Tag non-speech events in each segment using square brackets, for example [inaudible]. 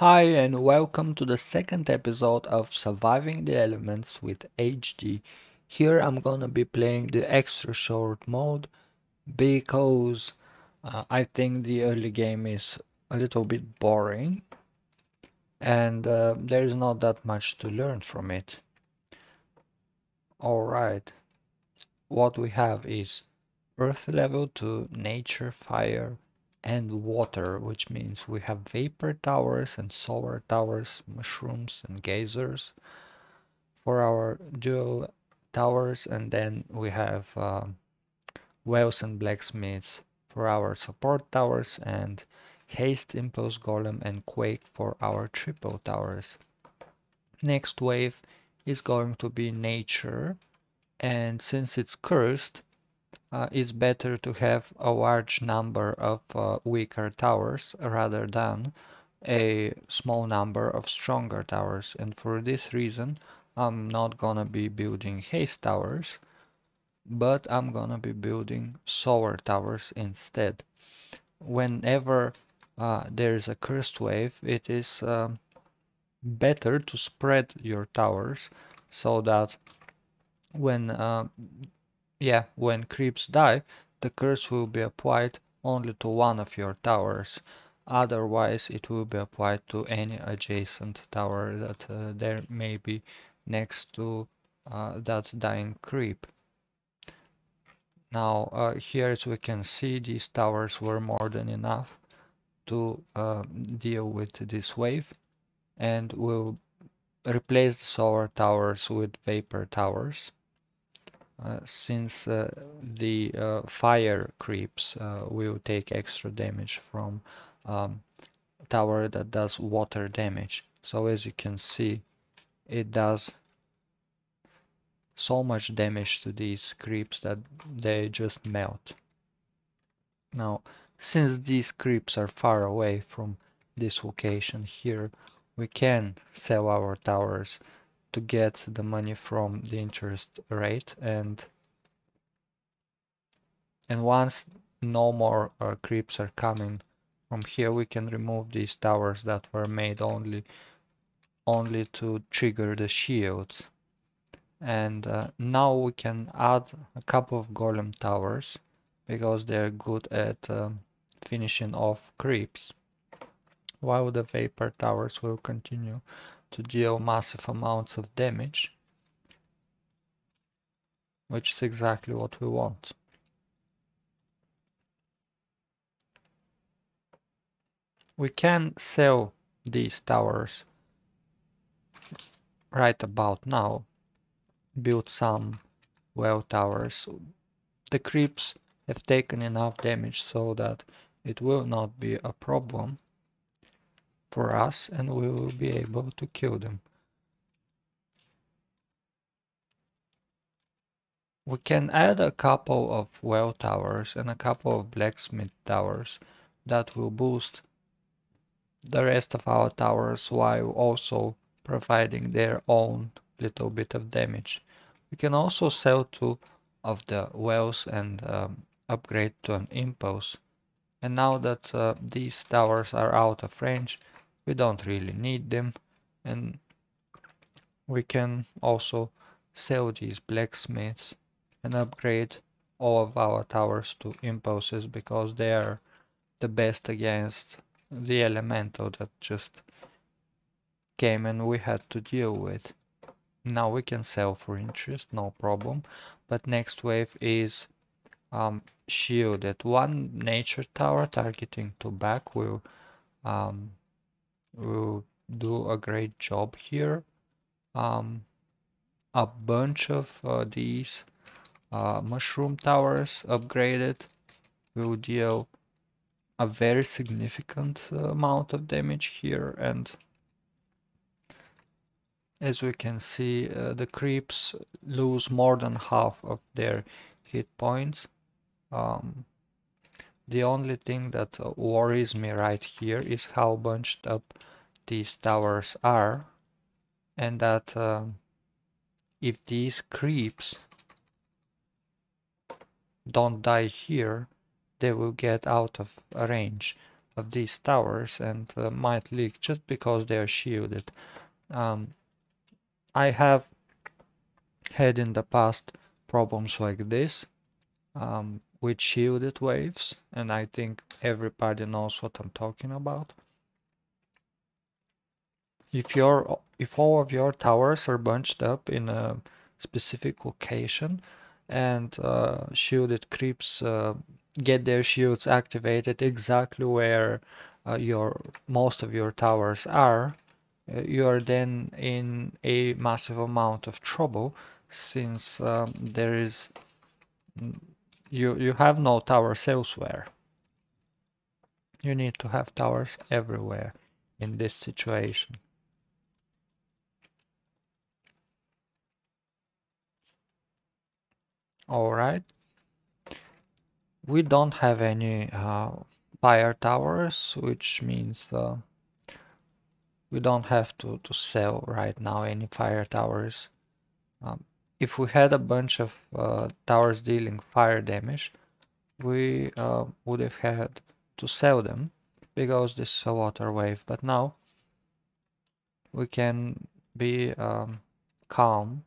Hi and welcome to the second episode of Surviving the Elements with HD. Here I'm gonna be playing the extra short mode because uh, I think the early game is a little bit boring and uh, there is not that much to learn from it. Alright, what we have is Earth level to Nature, Fire, and water, which means we have vapor towers and solar towers, mushrooms and geysers for our dual towers, and then we have uh, wells and blacksmiths for our support towers, and haste, impulse, golem, and quake for our triple towers. Next wave is going to be nature, and since it's cursed, uh, it's better to have a large number of uh, weaker towers rather than a small number of stronger towers. And for this reason I'm not gonna be building haste towers but I'm gonna be building solar towers instead. Whenever uh, there is a cursed wave it is um, better to spread your towers so that when uh, yeah, when creeps die, the curse will be applied only to one of your towers. Otherwise, it will be applied to any adjacent tower that uh, there may be next to uh, that dying creep. Now, uh, here as we can see, these towers were more than enough to uh, deal with this wave and we'll replace the solar towers with vapor towers since uh, the uh, fire creeps will take extra damage from um, tower that does water damage. So as you can see it does so much damage to these creeps that they just melt. Now since these creeps are far away from this location here we can sell our towers to get the money from the interest rate and and once no more uh, creeps are coming from here we can remove these towers that were made only only to trigger the shields and uh, now we can add a couple of golem towers because they're good at um, finishing off creeps. While the vapor towers will continue to deal massive amounts of damage which is exactly what we want. We can sell these towers right about now, build some well towers. The creeps have taken enough damage so that it will not be a problem for us and we will be able to kill them. We can add a couple of well towers and a couple of blacksmith towers that will boost the rest of our towers while also providing their own little bit of damage. We can also sell two of the wells and um, upgrade to an impulse. And now that uh, these towers are out of range, we don't really need them and we can also sell these blacksmiths and upgrade all of our towers to impulses because they are the best against the elemental that just came and we had to deal with. Now we can sell for interest, no problem. But next wave is um, shielded. One nature tower targeting to back will um, will do a great job here. Um, a bunch of uh, these uh, mushroom towers upgraded will deal a very significant uh, amount of damage here and as we can see uh, the creeps lose more than half of their hit points um, the only thing that worries me right here is how bunched up these towers are and that um, if these creeps don't die here they will get out of range of these towers and uh, might leak just because they are shielded. Um, I have had in the past problems like this um, with shielded waves and I think everybody knows what I'm talking about. If your if all of your towers are bunched up in a specific location and uh, shielded creeps uh, get their shields activated exactly where uh, your most of your towers are, uh, you are then in a massive amount of trouble since um, there is you you have no towers elsewhere. You need to have towers everywhere in this situation. Alright. We don't have any uh, fire towers, which means uh, we don't have to, to sell right now any fire towers. Um, if we had a bunch of uh, towers dealing fire damage, we uh, would have had to sell them because this is a water wave. But now we can be um, calm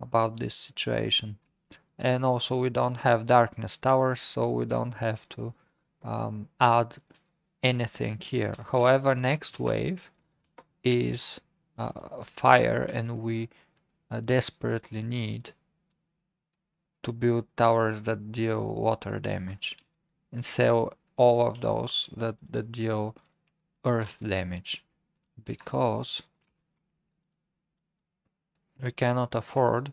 about this situation. And also we don't have darkness towers, so we don't have to um, add anything here. However, next wave is uh, fire and we uh, desperately need to build towers that deal water damage and sell all of those that, that deal earth damage because we cannot afford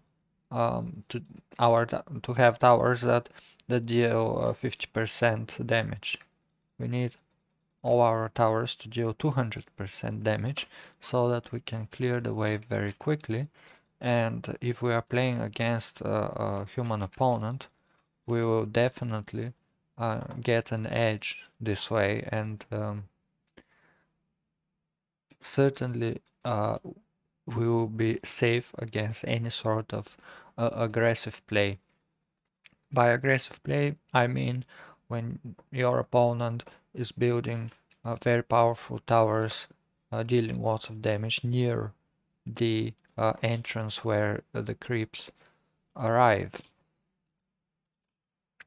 um, to our to have towers that that deal 50% uh, damage. We need all our towers to deal 200% damage so that we can clear the wave very quickly and if we are playing against a, a human opponent we will definitely uh, get an edge this way and um, certainly uh, we will be safe against any sort of uh, aggressive play. By aggressive play I mean when your opponent is building uh, very powerful towers uh, dealing lots of damage near the uh, entrance where the creeps arrive.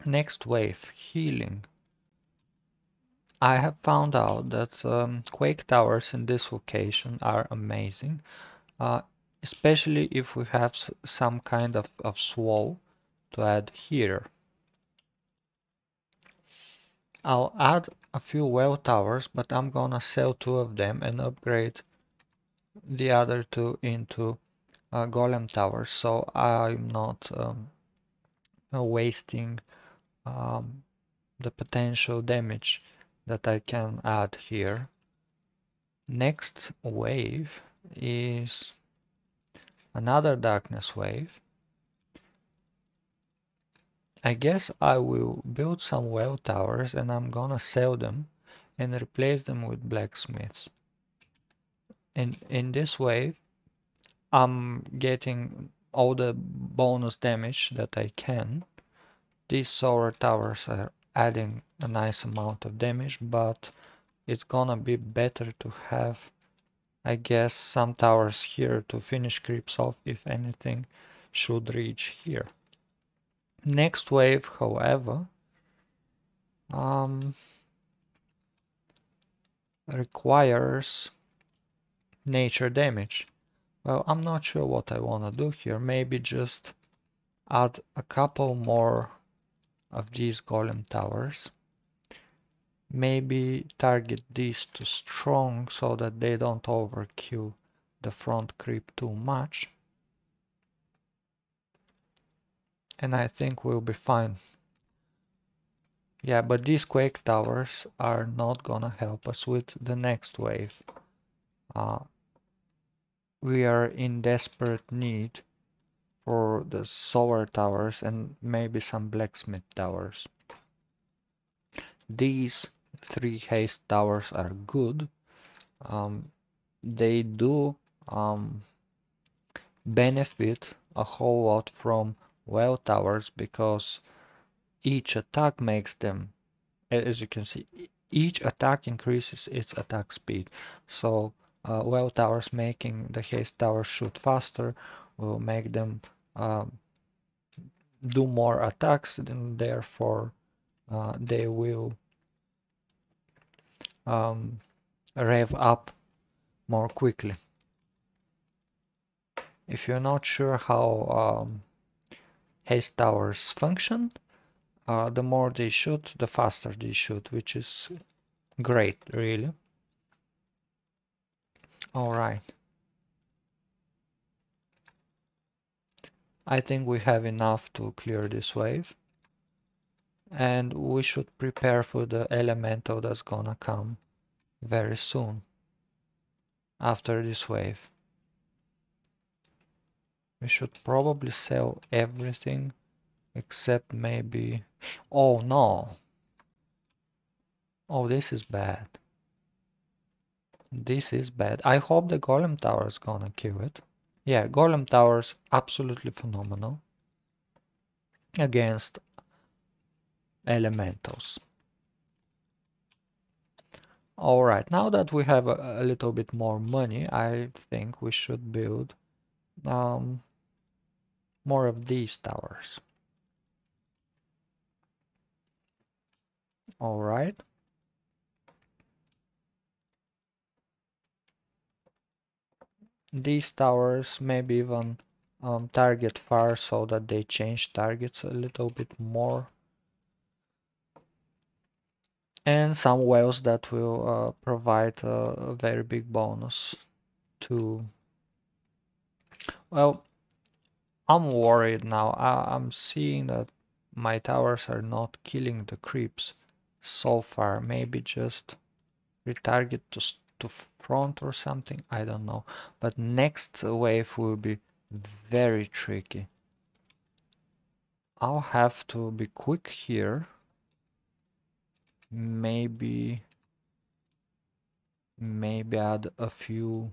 Next wave, healing. I have found out that um, quake towers in this location are amazing, uh, especially if we have some kind of, of swell to add here. I'll add a few well towers, but I'm gonna sell two of them and upgrade the other two into golem towers so I'm not um, uh, wasting um, the potential damage that I can add here. Next wave is another darkness wave. I guess I will build some well towers and I'm gonna sell them and replace them with blacksmiths in in this way I'm getting all the bonus damage that I can. These solar towers are adding a nice amount of damage but it's gonna be better to have I guess some towers here to finish creeps off if anything should reach here. Next wave however um, requires nature damage. Well, I'm not sure what I want to do here. Maybe just add a couple more of these golem towers. Maybe target these to strong so that they don't overkill the front creep too much. And I think we'll be fine. Yeah, but these quake towers are not gonna help us with the next wave. Uh, we are in desperate need for the solar towers and maybe some blacksmith towers. These three haste towers are good. Um, they do um, benefit a whole lot from well towers because each attack makes them, as you can see, each attack increases its attack speed. So uh, well towers making the haste towers shoot faster will make them um, do more attacks and therefore uh, they will um, rev up more quickly. If you're not sure how um, haste towers function, uh, the more they shoot, the faster they shoot, which is great, really. All right. I think we have enough to clear this wave. And we should prepare for the elemental that's gonna come very soon after this wave. We should probably sell everything except maybe... Oh no! Oh, this is bad. This is bad. I hope the Golem Tower is gonna kill it. Yeah, Golem Towers absolutely phenomenal against elementals. Alright, now that we have a, a, little bit more money, I think we should build um, more of these towers. Alright. These towers maybe even um, target far so that they change targets a little bit more. And some wells that will uh, provide a, a, very big bonus to well I'm worried now. I, I'm seeing that my towers are not killing the creeps so far. Maybe just retarget to to front or something I don't know. But next wave will be very tricky. I'll have to be quick here. Maybe maybe add a few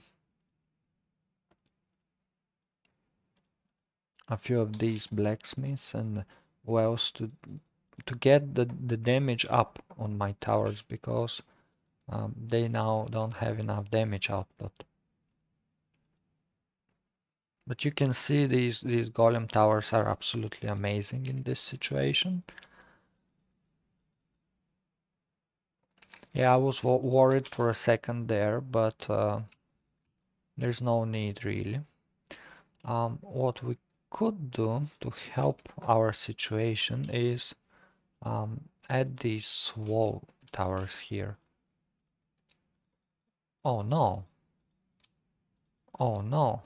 a few of these blacksmiths and wells to to get the, the damage up on my towers because um, they now don't have enough damage output. But you can see these, these golem towers are absolutely amazing in this situation. Yeah, I was worried for a second there, but uh, there's no need really. Um, what we could do to help our situation is um, add these wall towers here. Oh no. Oh no.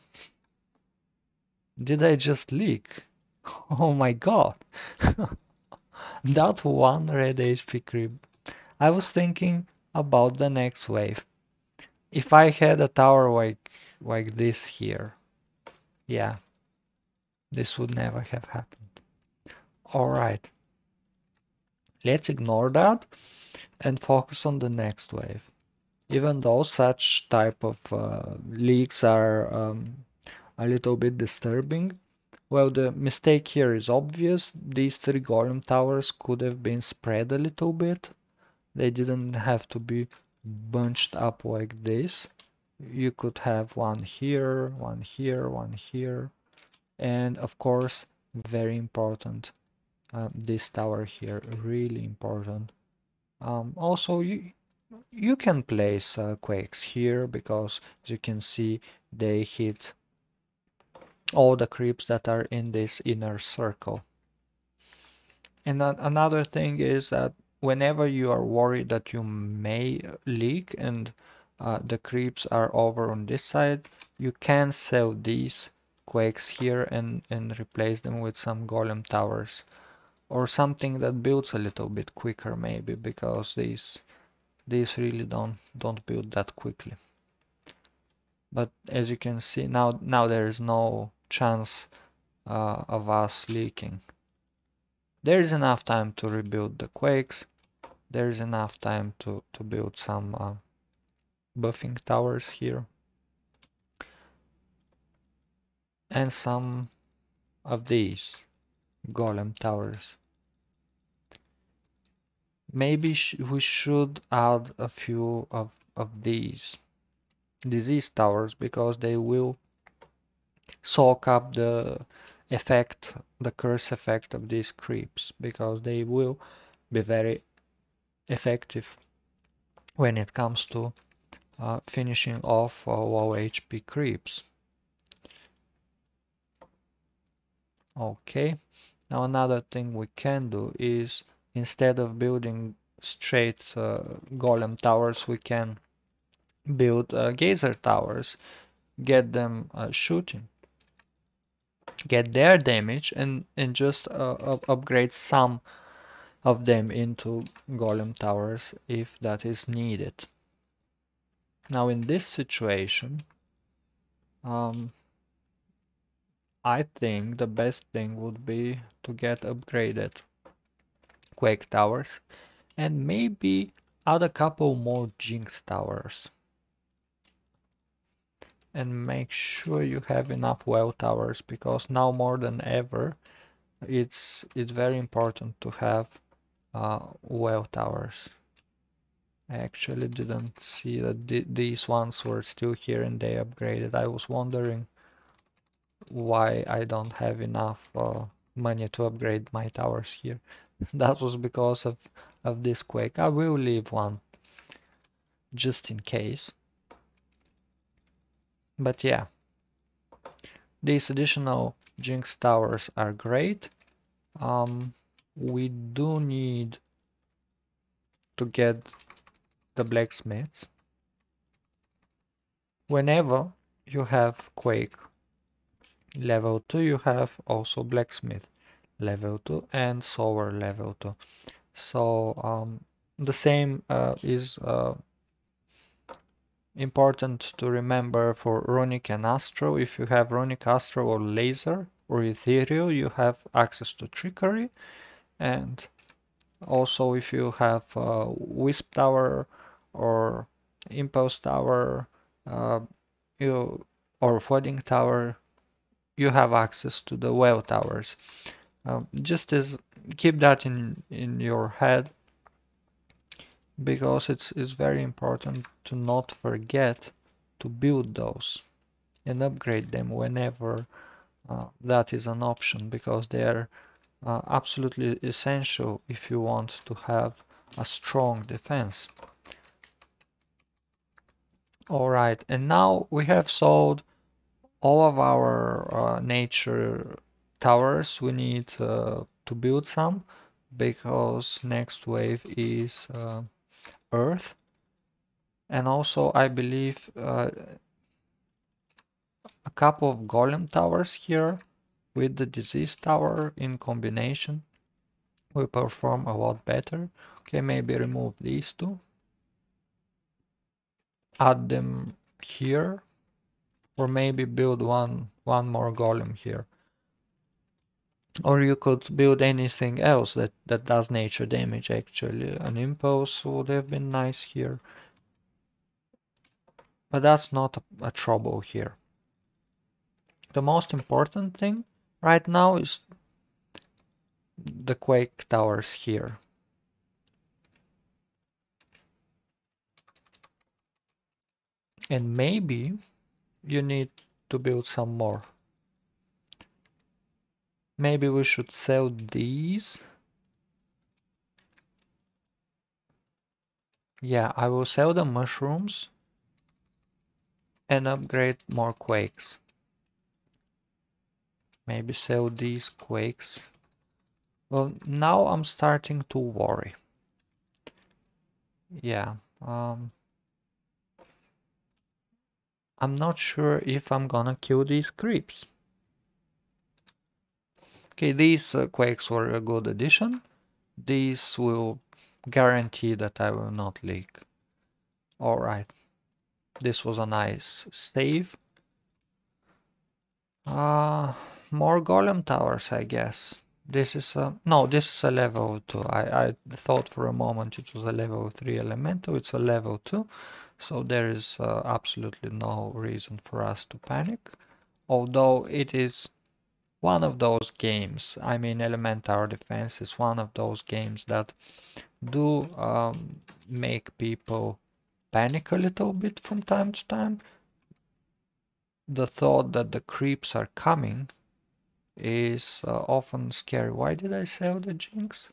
Did I just leak? [laughs] Oh my god. [laughs] that one red HP creep. I was thinking about the next wave. If I had a tower like like this here. Yeah. This would never have happened. Alright. Let's ignore that and focus on the next wave even though such type of uh, leaks are um, a little bit disturbing. Well, the mistake here is obvious. These three golem towers could have been spread a little bit. They didn't have to be bunched up like this. You could have one here, one here, one here. And of course, very important, uh, this tower here, really important. Um, also, you, you can place uh, quakes here because as you can see they hit all the creeps that are in this inner circle. And another thing is that whenever you are worried that you may leak and uh, the creeps are over on this side you can sell these quakes here and and replace them with some golem towers or something that builds a little bit quicker maybe because these these really don't don't build that quickly. But as you can see now now there is no chance uh, of us leaking. There is enough time to rebuild the quakes. There is enough time to to build some uh, buffing towers here. And some of these golem towers maybe sh we should add a few of, of these disease towers because they will soak up the effect, the curse effect of these creeps because they will be very effective when it comes to uh, finishing off uh, low HP creeps. Okay, now another thing we can do is instead of building straight uh, golem towers, we can build uh, geyser towers, get them uh, shooting, get their damage, and, and just uh, upgrade some of them into golem towers if that is needed. Now in this situation, um, I think the best thing would be to get upgraded Quake towers and maybe add a couple more Jinx towers. And make sure you have enough well towers because now more than ever it's it's very important to have uh, well towers. I actually didn't see that th these ones were still here and they upgraded. I was wondering why I don't have enough uh, money to upgrade my towers here. [laughs] that was because of, of this quake. I will leave one just in case. But yeah, these additional Jinx towers are great. Um, we do need to get the blacksmiths. Whenever you have Quake level 2, you have also blacksmith level 2 and solar level 2. So um, the same uh, is uh, important to remember for Runic and Astral. If you have Runic, Astral or Laser or Ethereal, you have access to Trickery and also if you have uh, Wisp Tower or Impulse Tower uh, you or Flooding Tower you have access to the well towers um, just as keep that in in your head because it's it's very important to not forget to build those and upgrade them whenever uh, that is an option because they're uh, absolutely essential if you want to have a strong defense. Alright, and now we have solved all of our uh, nature towers. We need uh, to build some because next wave is uh, Earth. And also I believe uh, a couple of golem towers here with the disease tower in combination will perform a lot better. Okay, maybe remove these two. Add them here. Or maybe build one, one more golem here. Or you could build anything else that, that does nature damage actually. An impulse would have been nice here. But that's not a, a trouble here. The most important thing right now is the Quake towers here. And maybe you need to build some more. Maybe we should sell these. Yeah, I will sell the mushrooms and upgrade more quakes. Maybe sell these quakes. Well, now I'm starting to worry. Yeah. Um, I'm not sure if I'm gonna kill these creeps. Okay, these uh, quakes were a good addition. These will guarantee that I will not leak. Alright. This was a nice save. Uh, more golem towers, I guess. This is a... No, this is a level 2. I, I thought for a moment it was a level 3 elemental. It's a level 2. So there is uh, absolutely no reason for us to panic. Although it is one of those games. I mean, Element Tower Defense is one of those games that do um, make people panic a little bit from time to time. The thought that the creeps are coming is uh, often scary. Why did I sell the Jinx?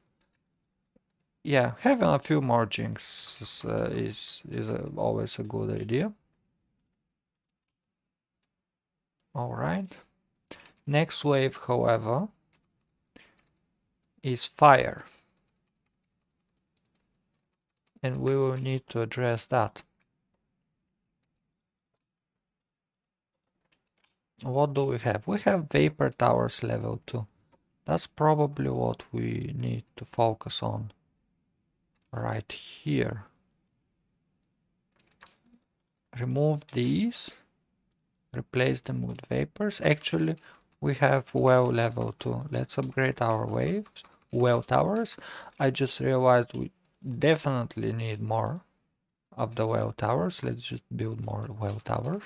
Yeah, having a few more Jinx is, uh, is, is uh, always a good idea. Alright. Next wave, however, is fire. And we will need to address that. What do we have? We have Vapor Towers level 2. That's probably what we need to focus on right here. Remove these, replace them with vapors. Actually, we have well level 2. Let's upgrade our waves, well towers. I just realized we definitely need more of the well towers. Let's just build more well towers.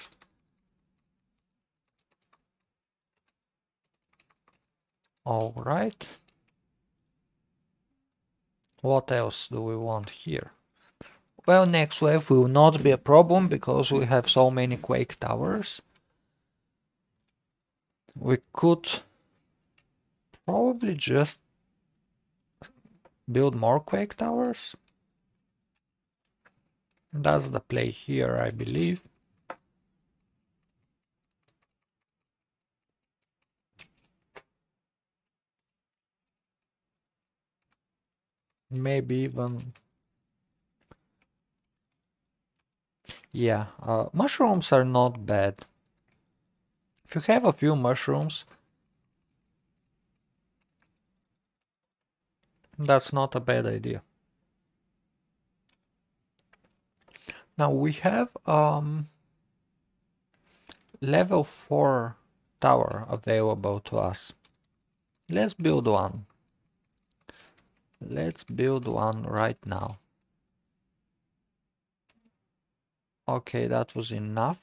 All right. What else do we want here? Well, next wave will not be a problem because we have so many Quake towers. We could probably just build more Quake towers. That's the play here, I believe. maybe even yeah uh, mushrooms are not bad if you have a few mushrooms that's not a bad idea now we have um level 4 tower available to us let's build one Let's build one right now. Okay, that was enough.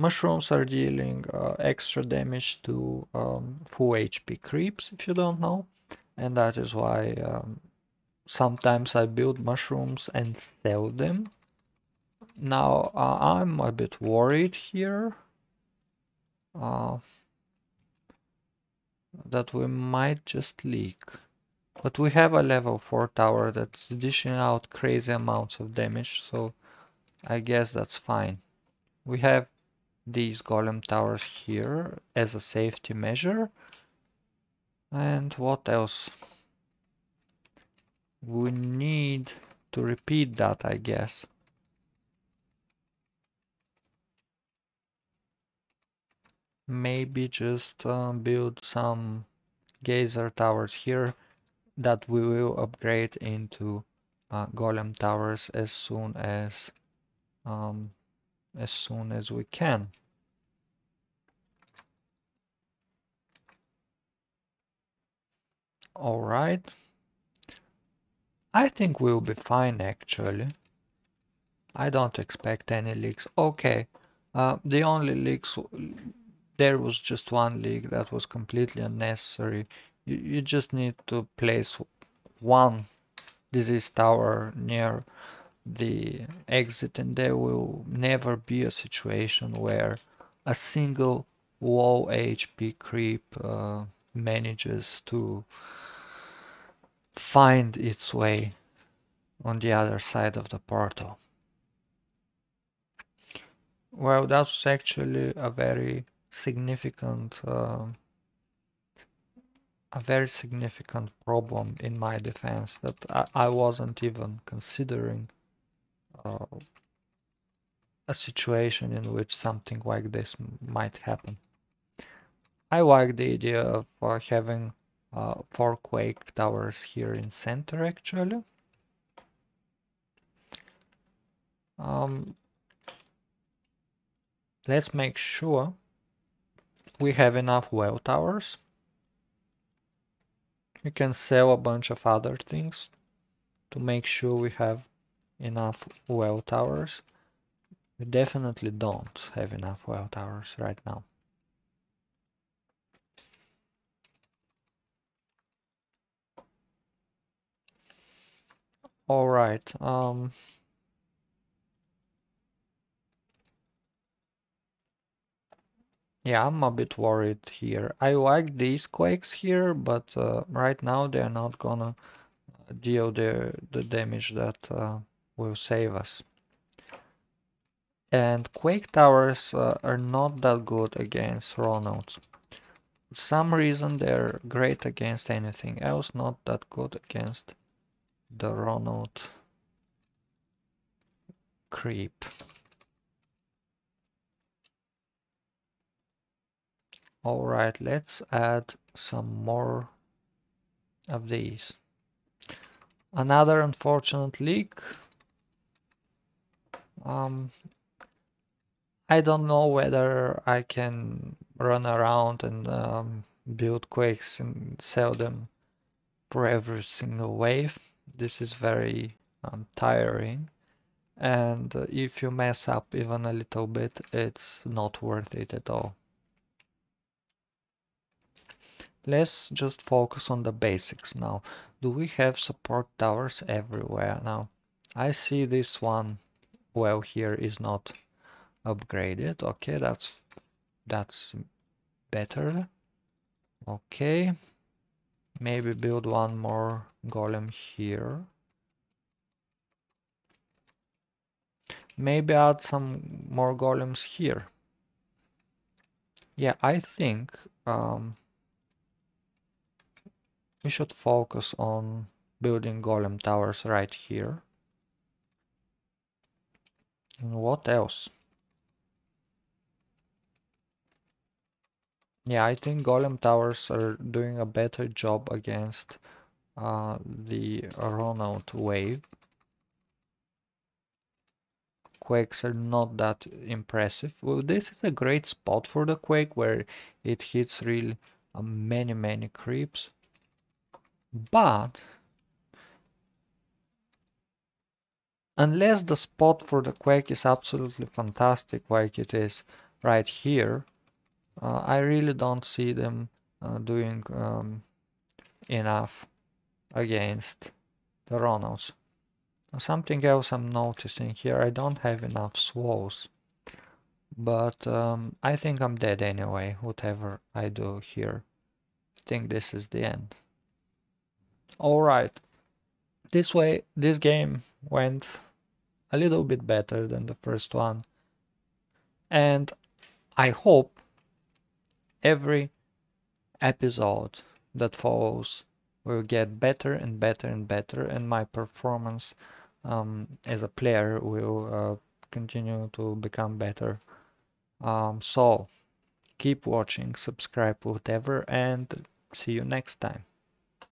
Mushrooms are dealing uh, extra damage to um, full HP creeps, if you don't know. And that is why um, sometimes I build mushrooms and sell them. Now, uh, I'm a bit worried here. Uh, that we might just leak. But we have a level 4 tower that's dishing out crazy amounts of damage, so I guess that's fine. We have these golem towers here as a safety measure. And what else? We need to repeat that, I guess. maybe just uh, build some geyser towers here that we will upgrade into uh, golem towers as soon as um, as soon as we can. All right. I think we'll be fine actually. I don't expect any leaks. Okay. Uh, the only leaks there was just one leak that was completely unnecessary. You, you just need to place one disease tower near the exit and there will never be a situation where a single low HP creep uh, manages to find its way on the other side of the portal. Well, that was actually a very significant uh, a very significant problem in my defense that I, I wasn't even considering uh, a situation in which something like this might happen. I like the idea of uh, having uh, four Quake towers here in center actually. Um, let's make sure we have enough well towers. We can sell a bunch of other things to make sure we have enough well towers. We definitely don't have enough well towers right now. All right. Um, yeah, I'm a bit worried here. I like these quakes here, but uh, right now they're not gonna uh, deal the the damage that uh, will save us. And quake towers uh, are not that good against Ronalds. For some reason they're great against anything else, not that good against the Ronald creep. Alright, let's add some more of these. Another unfortunate leak. Um, I don't know whether I can run around and um, build quakes and sell them for every single wave. This is very um, tiring and uh, if you mess up even a little bit it's not worth it at all. Let's just focus on the basics now. Do we have support towers everywhere now? I see this one well here is not upgraded. Okay, that's that's better. Okay. Maybe build one more golem here. Maybe add some more golems here. Yeah, I think um, we should focus on building golem towers right here. And what else? Yeah, I think golem towers are doing a better job against uh, the Ronald wave quakes are not that impressive. Well, this is a great spot for the quake where it hits really uh, many, many creeps. But unless the spot for the quake is absolutely fantastic like it is right here, uh, I really don't see them uh, doing um, enough against the Ronalds. Something else I'm noticing here, I don't have enough swallows. But um, I think I'm dead anyway, whatever I do here. I think this is the end. Alright, this way, this game went a little bit better than the first one. And I hope every episode that follows will get better and better and better and my performance um, as a player will uh, continue to become better. Um, so keep watching, subscribe, whatever, and see you next time.